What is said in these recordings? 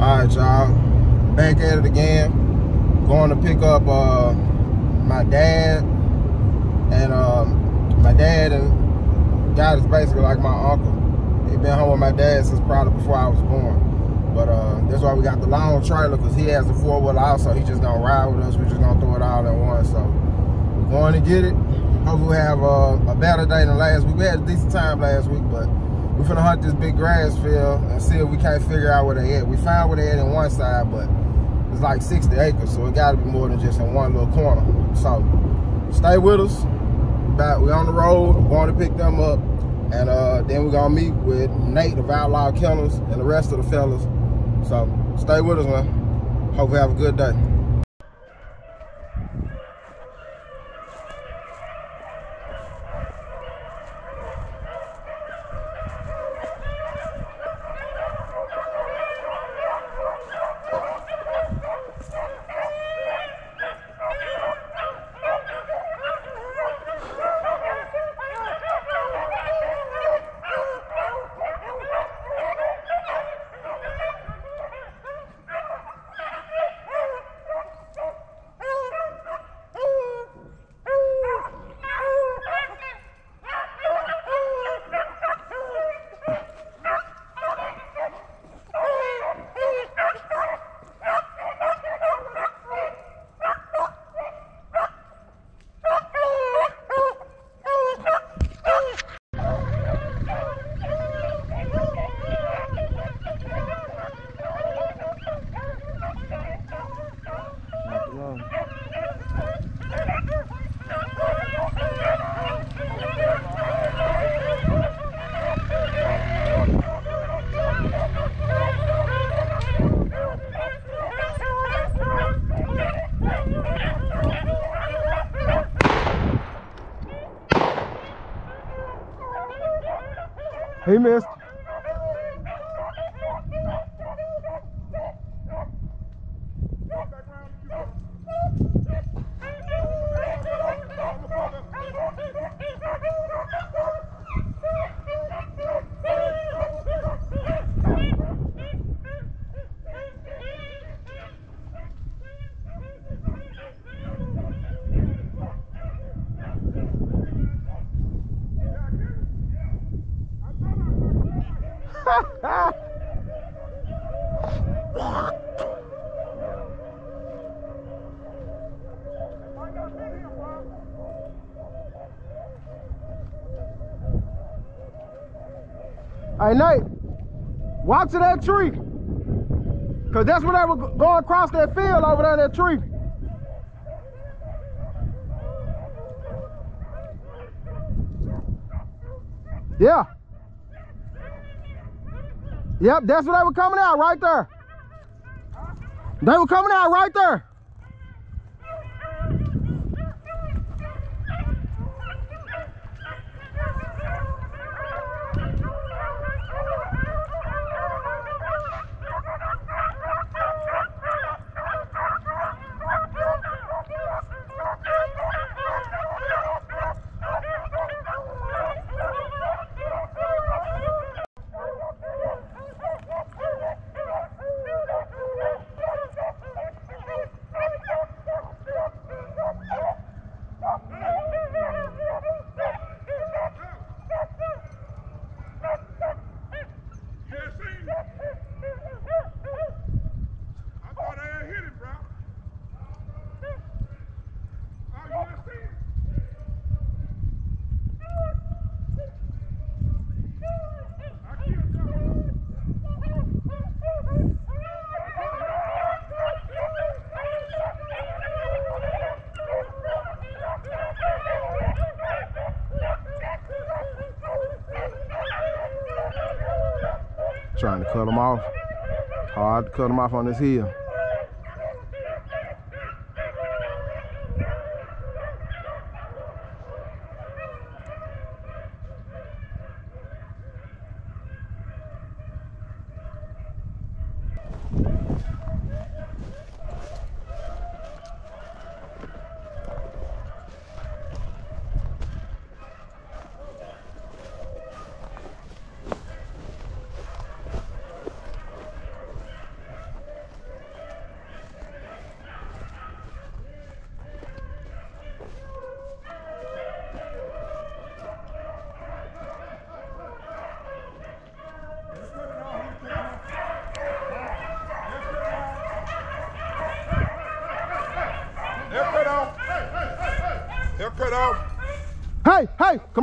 All right, y'all. Back at it again. Going to pick up uh, my dad. And um, my dad and God is basically like my uncle. He been home with my dad since probably before I was born. But uh, that's why we got the long trailer because he has the four wheel out, so he's just gonna ride with us. We're just gonna throw it all in one. So we're going to get it. Hopefully we have uh, a better day than last week. We had a decent time last week, but we're gonna hunt this big grass field and see if we can't figure out where they at. We found where they at in one side, but it's like 60 acres, so it gotta be more than just in one little corner. So stay with us. About we on the road, going to pick them up. And uh, then we're gonna meet with Nate of Outlaw Killers and the rest of the fellas. So stay with us, man. Hope we have a good day. He missed. Hey Nate, to that tree. Cause that's where they were going across that field over there, that tree. Yeah. Yep, that's where they were coming out, right there. They were coming out right there. Trying to cut them off. Hard to cut them off on this hill.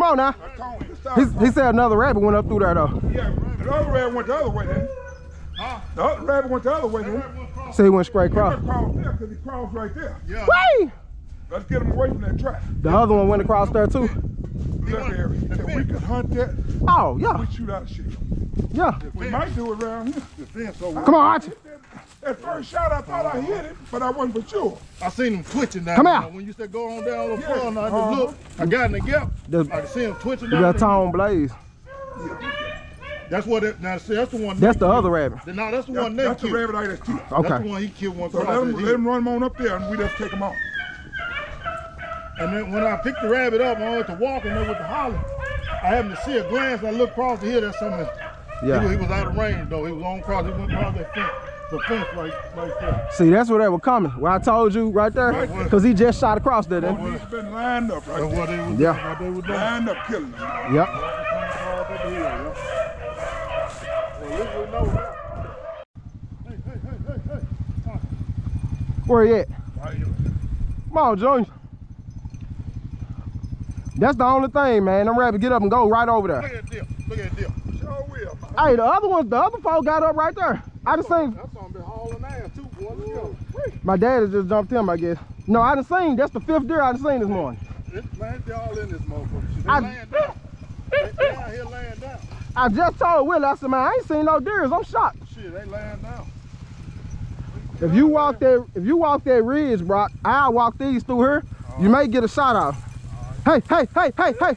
On now. I told him, stop. He, he said another rabbit went up through there though. Yeah, the other rabbit went the other way then. The other rabbit went the other way then. So he went straight He across. crossed there because he crossed right there. Wait! Let's get him away from that trap. The other one went across there too. Look area. If we could hunt that, Oh, yeah, we shoot out of shit. yeah. We might do it around here. The fence over. Come on, Archie. At first shot, I thought I hit it, but I wasn't for sure. I seen him twitching down Come there. here. When you said go on down the Yeah, floor, and I just uh-huh. look, I got in the gap. The- I can see him twitching You got. Tom Blaze. That's what it, now see, that's the one. That's the killed. other rabbit. No, that's the That's, one Nate that's the killed. rabbit I just killed. That's Okay. the one he killed one So let cross him, let him run him on up there and we just take him out. And then when I picked the rabbit up, I went to walk, walking there with the holly. I happened to see a glance. I looked across the hill. There's something. He, was- he was out of range though. He was on cross. He went across that fence. The fence right, right there. See, that's where they were coming. Where I told you right there, because he just shot across there. Then. He's been lined up right That's there. they was. Yeah. What they were doing. Lined up killing him. Yep. Well, at least we know now. Hey, hey, hey, hey, hey. Where he at? Come on, Junior. That's the only thing, man. Them rabbits get up and go right over Look there. at that deal. Look at that deal. Sure will. Hey, the other ones, the other folk got up right there. I just seen That's something been hauling ass too, boy. Let's go. my dad has just jumped him, I guess. No, I done seen. That's the fifth deer I done seen this morning. It's, man, they all in this motherfucker. They I- laying down. They, they out here laying down. I just told Will, I said, man, I ain't seen no deers. I'm shocked. Shit, they laying down. If you walk that, if you walk that ridge, Brock, I'll walk these through here. You may get a shot off. Hey, hey, hey, hey, hey,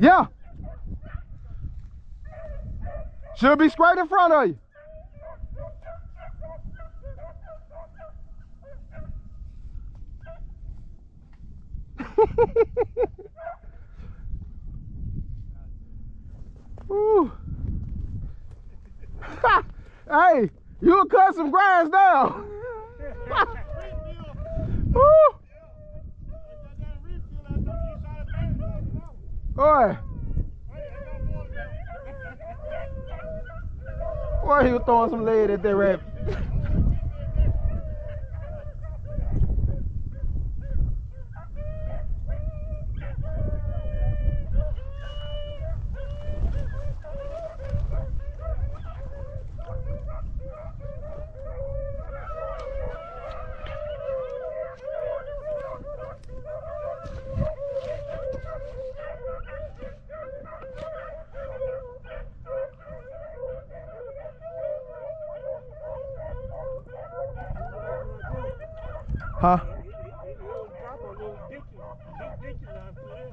Yeah. Should be straight in front of you. Ooh. hey, you'll cut some grass down. Ooh. Boy. Boy, he was throwing some lead at that rabbit.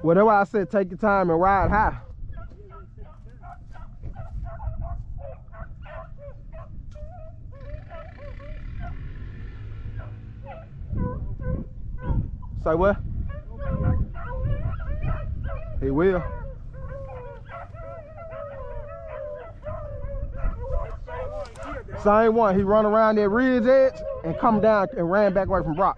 Why I said take your time and ride high. Say what? He will. Same one. He run around that ridge edge and come down and ran back away from Brock.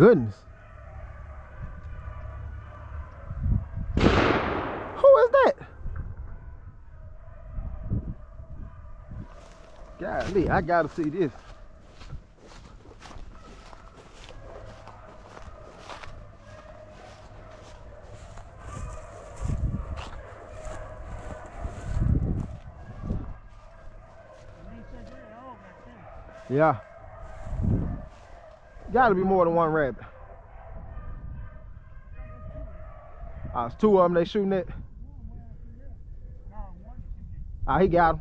Goodness. Who is that? Golly, I gotta see this. Yeah. Gotta be more than one rabbit. Ah, it's two of them they shooting at. Ah, he got him.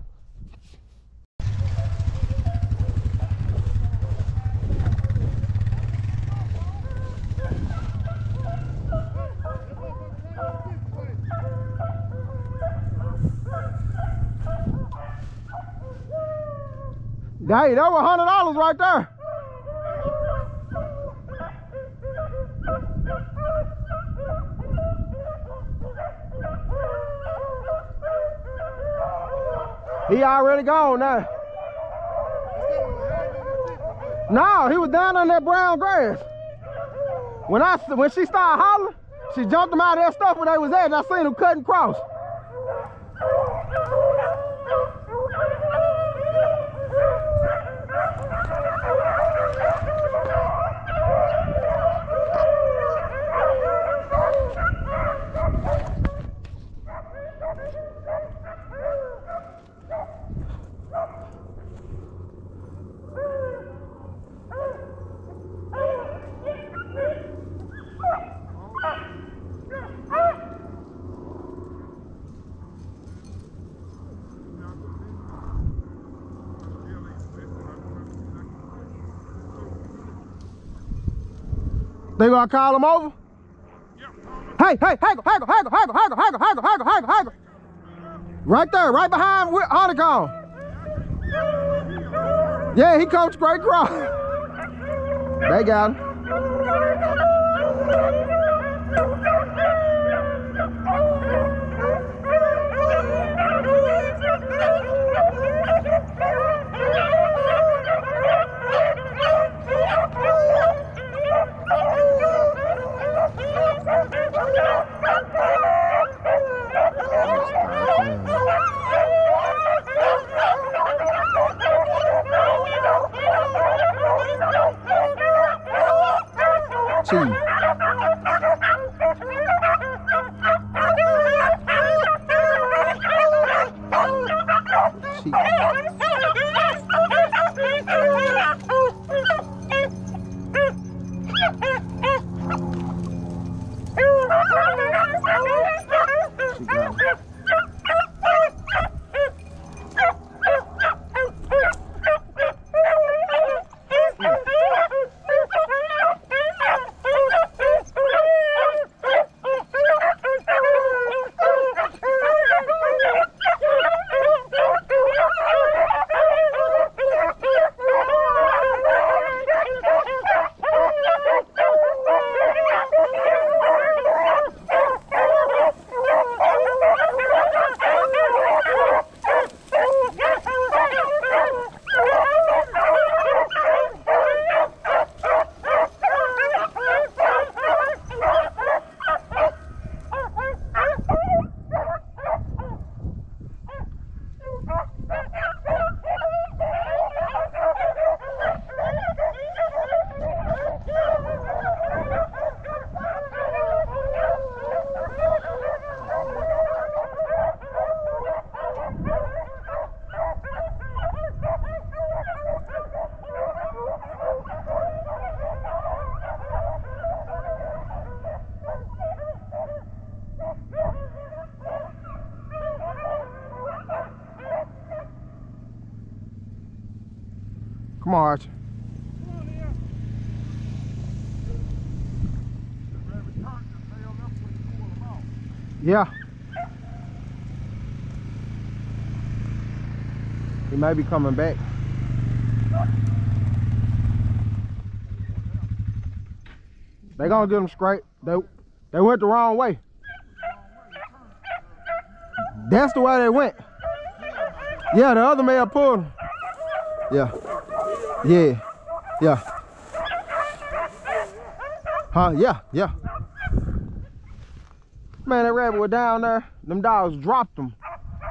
Hey, that was hundred dollars right there. He already gone now. No, he was down on that brown grass. When I when she started hollering, she jumped him out of that stuff where they was at, and I seen him cutting cross. They gonna call him over? Hey, hey, haggle, haggle, haggle, haggle, haggle, haggle, haggle, haggle, haggle, haggle. Right there, right behind Wi- Honeycomb. Yeah, he comes straight across. They got him. Come on. Yeah. He may be coming back. They gonna get him straight. They they went the wrong way. That's the way they went. Yeah, the other man pulled. Yeah. Yeah. Yeah. Huh? Yeah. Yeah. Man, that rabbit was down there. Them dogs dropped them.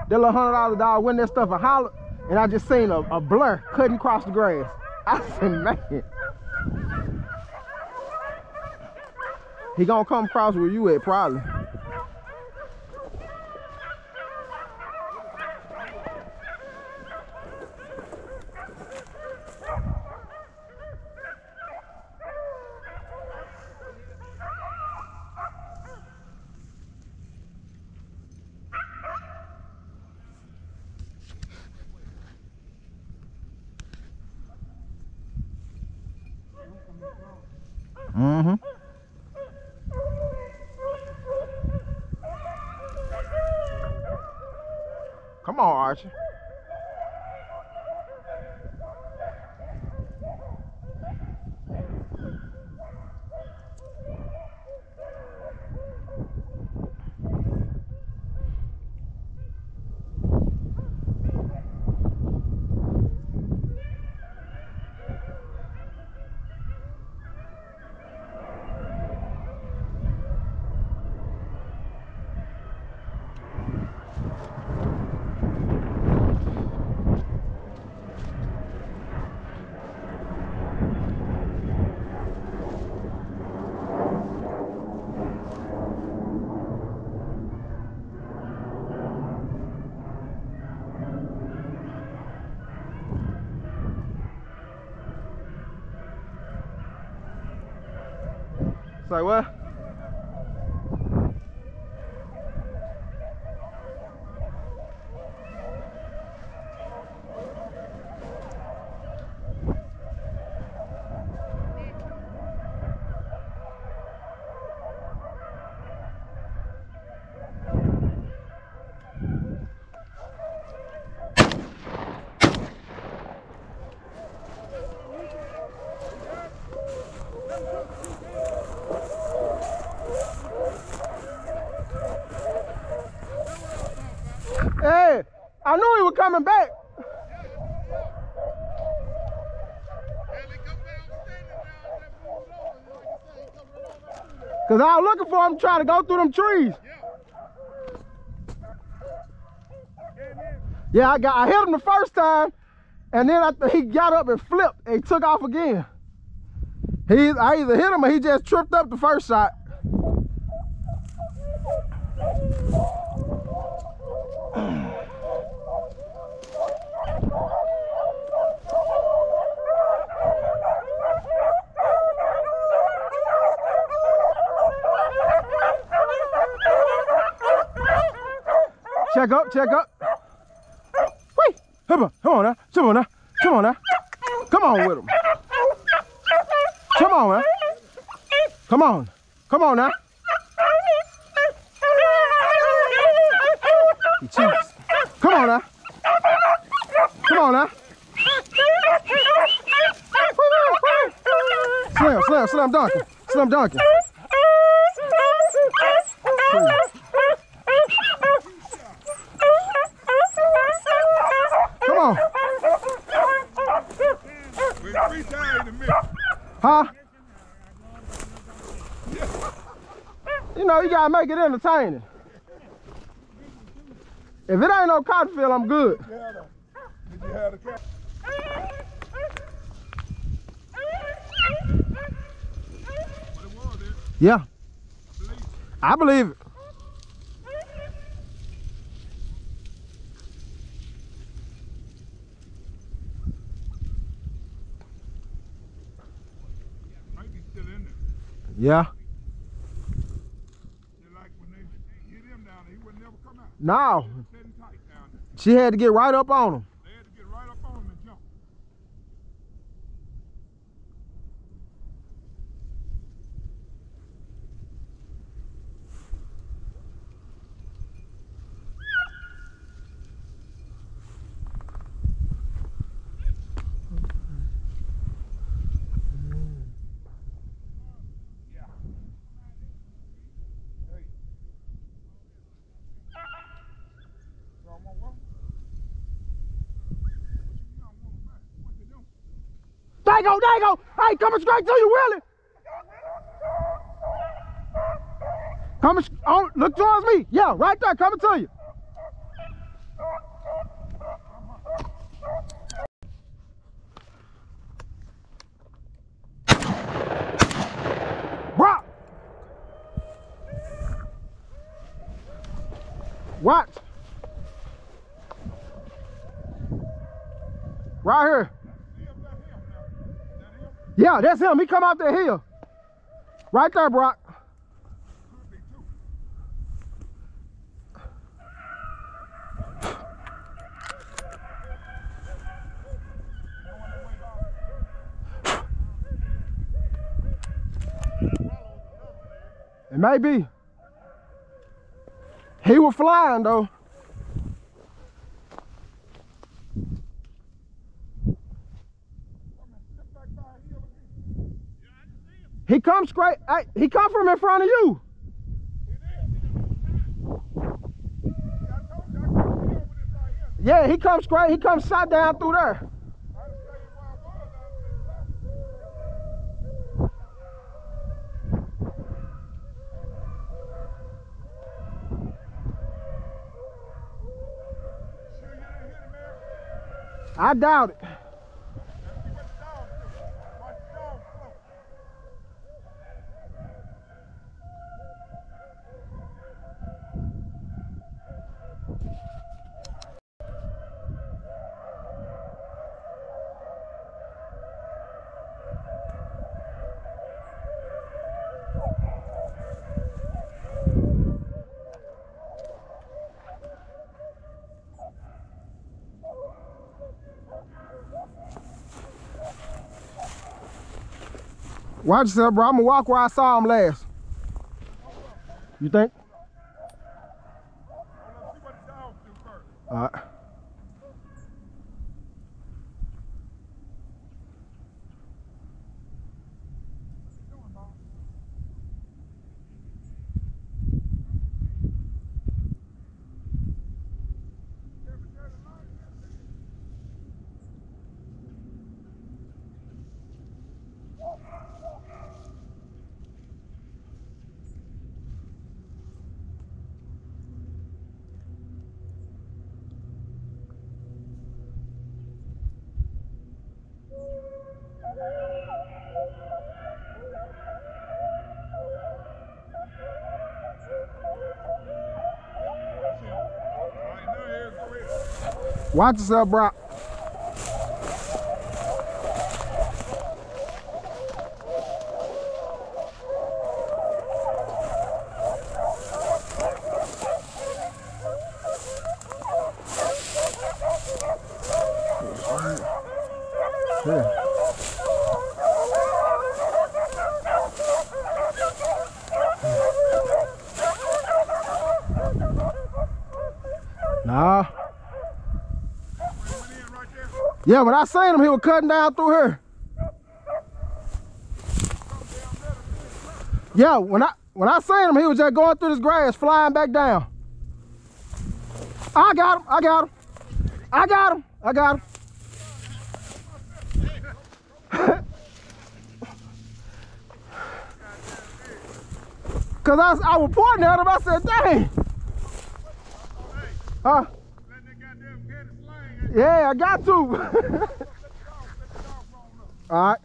That little hundred dollar dog went that stuff and hollered, and I just seen a, a blur cutting across the grass. I said, man. He gonna come across where you at, probably. Mm-hmm. Come on, Archie. Say what? Uh, Hey, I knew he was coming back. I was looking for him trying to go through them trees. Yeah, I got I hit him the first time, and then after he got up and flipped and took off again. He I either hit him or he just tripped up the first shot. Check up, check up. Wait, come on, come on now, come on now, come on now. Come on with him. Come on, man. Come on, come on now. Cheats. Come on now. Come on now. Slam, slam, slam dunking. Slam dunking. Come on. We three times in the middle. Huh? You know, you gotta make it entertaining. If it ain't no cotton field, I'm good. Yeah, I believe it. Yeah. Just like when they hit him down there, he would never come out. No, Sitting tight down there. she had to get right up on him. They had to get right up on him and jump. Yeah. Hey. Y'all want one? You don't want 'em back. What they doing? There you go, there you go. Hey, coming straight to you, Willie. Coming, oh, look towards me. Yeah, right there, coming to you. Brock. Watch. Right here. See if that's him now. That him? Yeah, that's him. He come out the hill. Right there, Brock. It may be. He was flying though. Step back by a hill again. He come straight. Hey, he come from in front of you. Yeah, I I he come straight. He come shot down through there. I doubt tell you where I was. I said, Sure you didn't hit him, man? I doubt it. Let's see what the dog do. Watch the dog float. Watch yourself, bro. I'm gonna walk where I saw him last. You think? Let's see what the dogs do first. All right. Doing, Bob. Every day of the night. That's it. All right, now here, go Watch yourself, bro. Yeah, when I seen him, he was cutting down through here. Yeah, when I when I seen him, he was just going through this grass, flying back down. I got him. I got him. I got him. I got him. Cause I, I was pointing at him. I said, "Dang." Huh? Let that goddamn cat slang. Yeah, I got to. Let the dog, let the dog roll up. All right.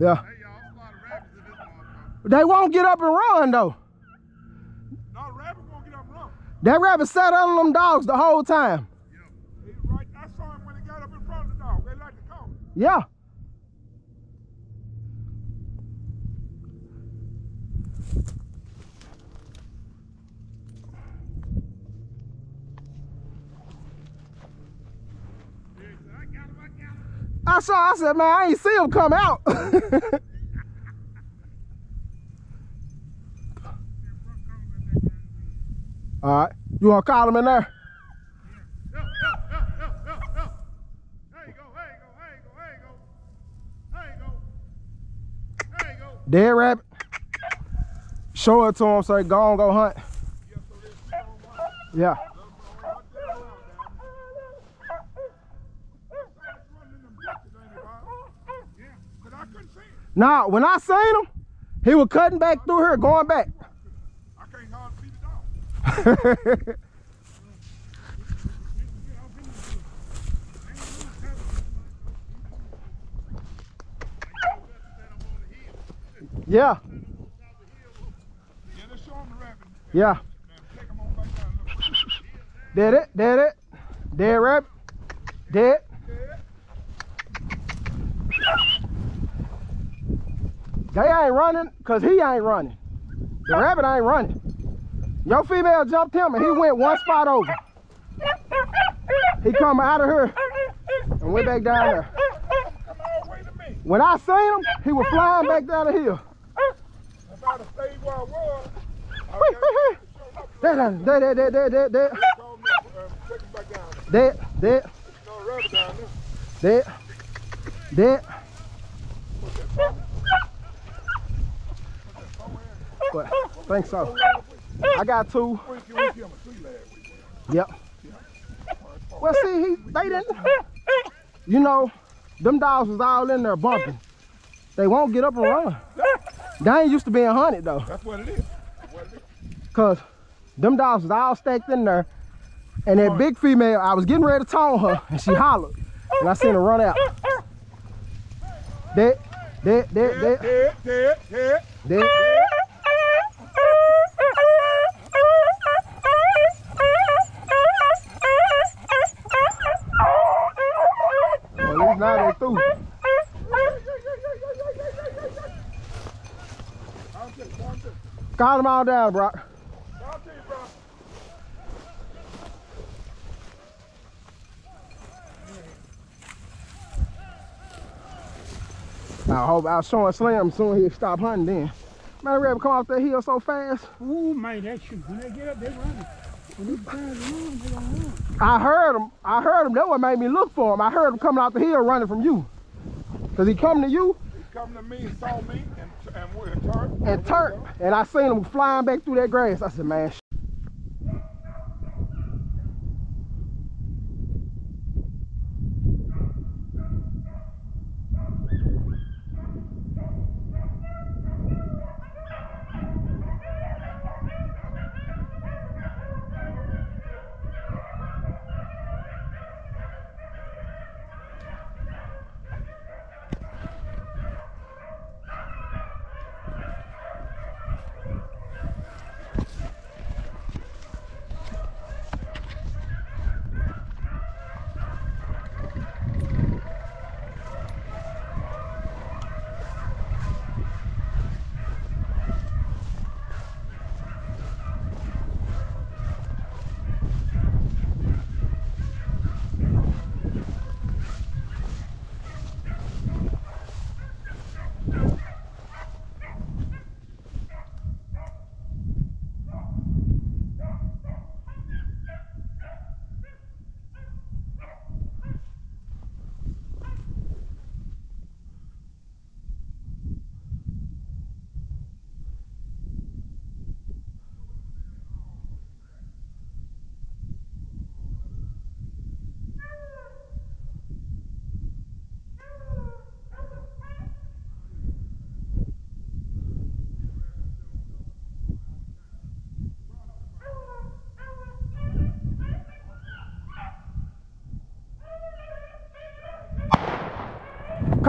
Yeah. Hey, y'all. There's a lot of rabbits in this motherfucker. They won't get up and run though. No, rabbit gonna get up and run. That rabbit sat on them dogs the whole time. Yeah. Right. I saw him when he got up in front of the dog. They like to call. Yeah, he said, I got him. I got him. I saw, I said, man, I ain't see him come out. All right. You want to call him in there? Dead rabbit. Show it to him he go on, go hunt. Yeah, so there's two on one. Yeah. Hunt that around down there. It's running in them ditches, ain't it, Bob? Yeah, but I Now, when I seen him, he was cutting back through here, going back. I can't hardly see the dog. yeah, Yeah. Dead it, dead it. Dead rabbit. Dead. They ain't running because he ain't running. The rabbit ain't running. Your female jumped him and he went one spot over. He come out of here and went back down there. When I seen him, he was flying back down the hill. If I'd have stayed where I was, I Wait, wait, wait. Dead, dead, dead, dead, dead, dead, dead, told me, uh, take him back down dead, there. dead, No rabbit down there. dead, dead. What's that, phone? But I think so. I got two. We can we give him a tree last week. Yep. Well, see, he they didn't. You know, them dogs was all in there bumping. They won't get up and run. They ain't used to being hunted though, That's what it is. What it is. cause them dogs was all stacked in there. And that big female, I was getting ready to tone her, and she hollered, and I seen her run out. Dead, dead, dead, dead, Dead, dead, dead. dead. Well, now they through. Got them all down, bro. I hope I show showing slam soon he'll stop hunting then. Man, Rabbit come off that hill so fast. Ooh, man, that shoot. When they get up, they running. When these guys run, they gonna run. I heard him. I heard him. That what made me look for him. I heard him coming out the hill running from you. Cause he come to you He come to me and saw me and, and, and turned. and turned. And I seen him flying back through that grass. I said, man,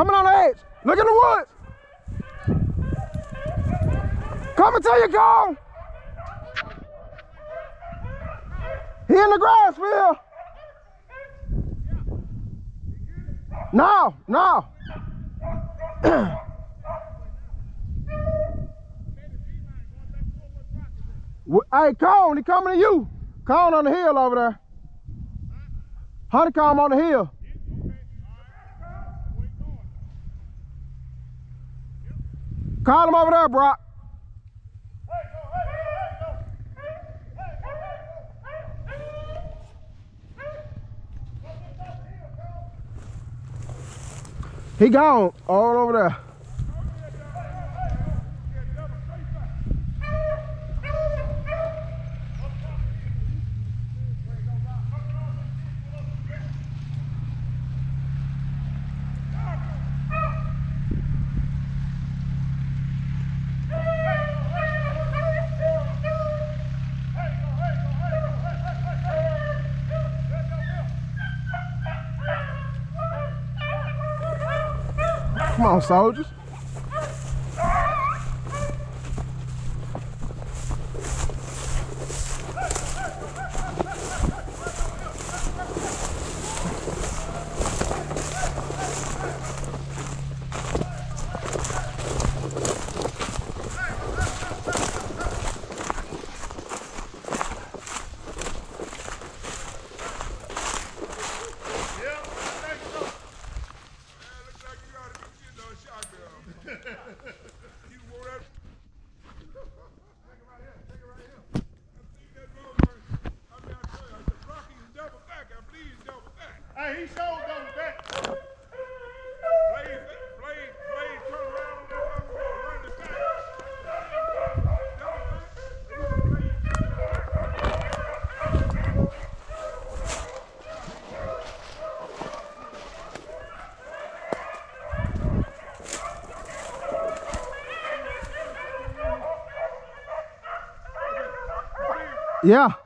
coming on the edge. Look in the woods. Coming till you gone. He in the grass, Phil. No, no. Hey, Cone, he coming to you. Cone on the hill over there. Honeycomb on the hill. Call him over there, Brock. He gone all over there. Come on, soldiers. Yeah, I think so. Man, looks like you ought to get you a shotgun. you wore that. Take it right here. Take it right here. I seen that motherfucker. I mean, I tell you, I said, Rocky is double back. I believe he's double back. Hey, he showed double back. Blade, blade, blade, turn around on that motherfucker, run the back. Double back. Blade, Yeah.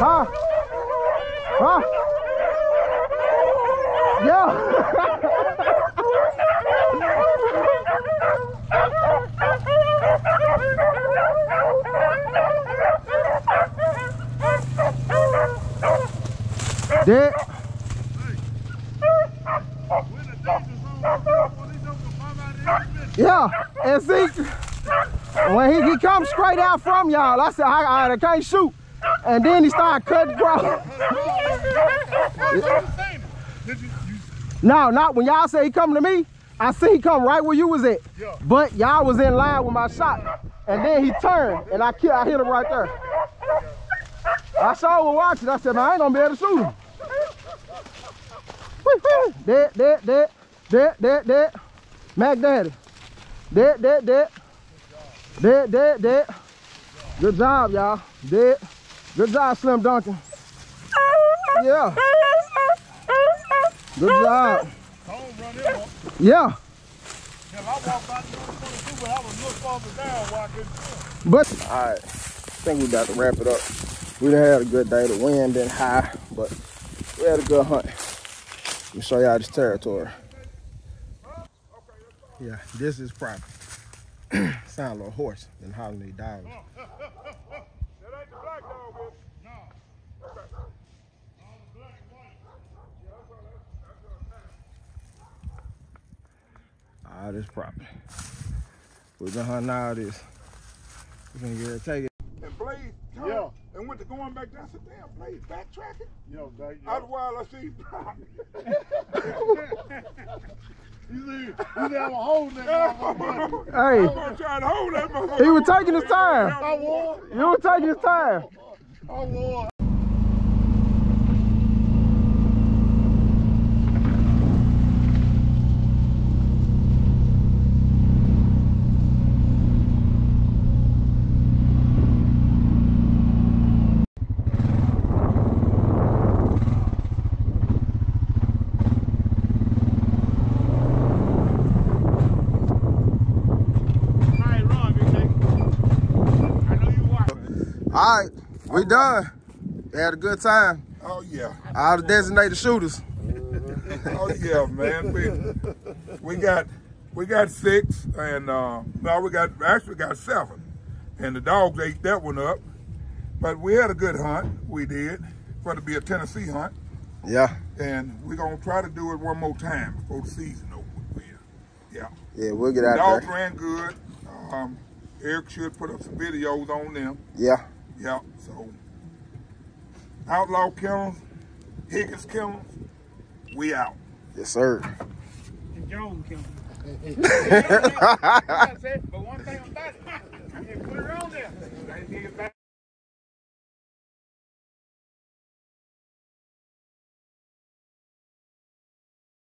Huh? Huh? Yo! Dick! Yeah, and see, when he, he comes straight out from y'all, I said, I, I, I can't shoot. And then he started cutting you, No, not when y'all say he coming to me. I see he come right where you was at. But y'all was in line with my shot. And then he turned and I I hit him right there. I saw him watching. I said, man, I ain't gonna be able to shoot him. Dead, dead, dead, dead, dead, dead. Mac Daddy. Dead, dead, dead. Dead, dead, dead. Good job, y'all. Dead. Good job, Slim Duncan. Yeah. Good job. don't run him up. Yeah. I walked out the 22, but I was a little farther down while I couldn't all right, I think we got to wrap it up. We done had a good day. The wind been high, but we had a good hunt. Let me show y'all this territory. Yeah, this is proper. Sound a little hoarse than holiday dogs. That ain't the black dog, is it? No. Okay. All the black and white. Yeah, that's all that's, that's all All this property. We've been hunting all this. We're gonna get it, take it. And Blaze turned Yeah. and went to going back down. I said, damn, Blaze backtracking? Yo, that, Out of while I see You see, you see, I'm holding that motherfucker. Hey, I'm gonna try to hold that motherfucker. he was taking his time. I won. You were taking his time. I won. All right, we done. Had a good time. Oh, yeah. All the designated shooters. Oh yeah, man. We, we got we got six, and uh, no, we got actually got seven, and the dogs ate that one up. But we had a good hunt. We did for it to be a Tennessee hunt, Yeah, and we're gonna try to do it one more time before the season over. with. Yeah, yeah, we'll get the out dogs there. Dogs ran good. Um, Eric should put up some videos on them. Yeah, Yeah, so Outlaw Kennels, Higgins Kennels, we out. yes, sir. And Jones killed him. That's it. But one thing about it, you put it